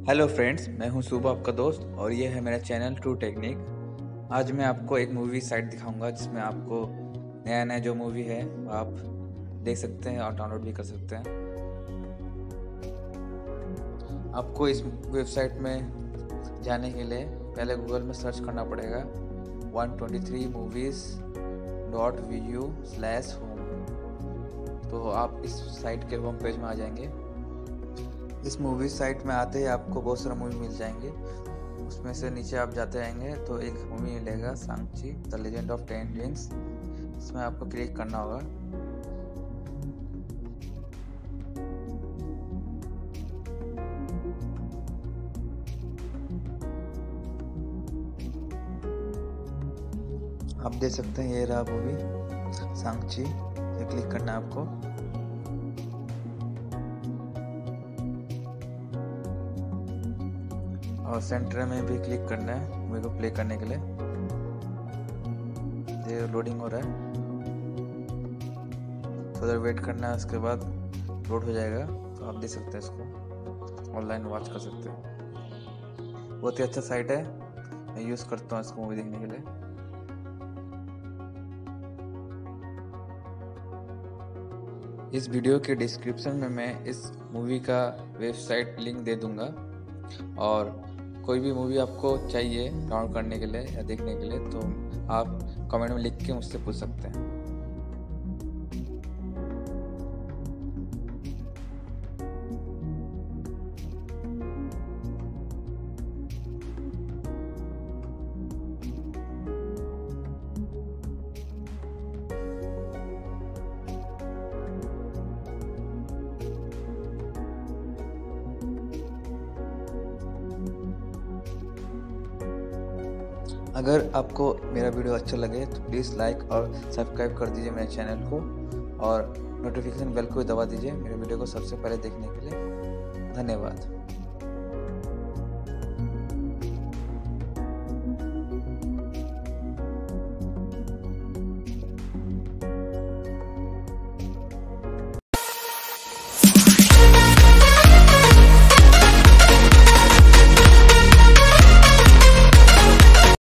Hello friends, मैं हूँ सुबह आपका दोस्त और ये है मेरा चैनल ट्रू टेक्निक आज मैं आपको एक मूवी साइट दिखाऊँगा जिसमें आपको नया नया जो मूवी है, आप देख सकते हैं और डाउनलोड भी कर सकते हैं। आपको इस वेबसाइट में जाने के लिए पहले गूगल में सर्च करना पड़ेगा 123 movies dot V U slash home तो आप इस साइट के होम पेज में आ जाएँगे। इस मूवी साइट में आते ही आपको बहुत सारे मूवी मिल जाएँगे। उसमें से नीचे आप जाते रहेंगे तो एक मूवी मिलेगा Shang Chi the legend of ten rings इसमें आपको क्लिक करना होगा। आप देख सकते हैं, ये रहा मूवी सांची ये क्लिक करना है आपको। और सेंटर में भी क्लिक करना है मूवी को प्ले करने के लिए। ये लोडिंग हो रहा है। थोड़ा वेट करना है, उसके बाद लोड हो जाएगा तो आप देख सकते हैं इसको। ऑनलाइन वॉच कर सकते हैं। बहुत ही अच्छा साइट है। मैं यूज़ करता हूँ इसको मूवी देखने के लिए। इस वीडियो के डिस्क्रिप्शन में मैं इस मूवी का वेबसाइट लिंक दे दूँगा। और कोई भी मूवी आपको चाहिए डाउनलोड करने के लिए या देखने के लिए तो आप कमेंट में लिख के मुझसे पूछ सकते हैं। अगर आपको मेरा वीडियो अच्छा लगे तो प्लीज़ लाइक और सब्सक्राइब कर दीजिए मेरे चैनल को और नोटिफिकेशन बेल को दबा दीजिए मेरे वीडियो को सबसे पहले देखने के लिए। धन्यवाद।